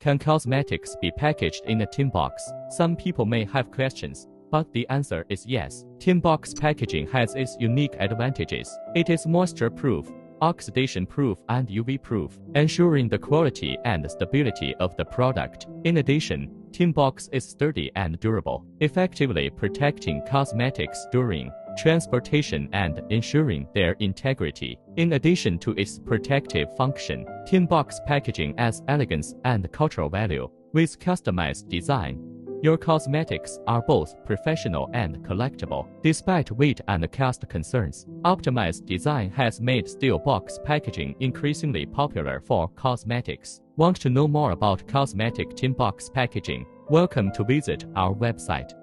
Can cosmetics be packaged in a tin box? Some people may have questions, but the answer is yes. Tin box packaging has its unique advantages. It is moisture proof, oxidation proof, and UV proof, ensuring the quality and stability of the product. In addition, tin box is sturdy and durable, effectively protecting cosmetics during transportation and ensuring their integrity. In addition to its protective function, tin box packaging adds elegance and cultural value. With customized design, your cosmetics are both professional and collectible. Despite weight and cost concerns, optimized design has made steel box packaging increasingly popular for cosmetics. Want to know more about cosmetic tin box packaging? Welcome to visit our website.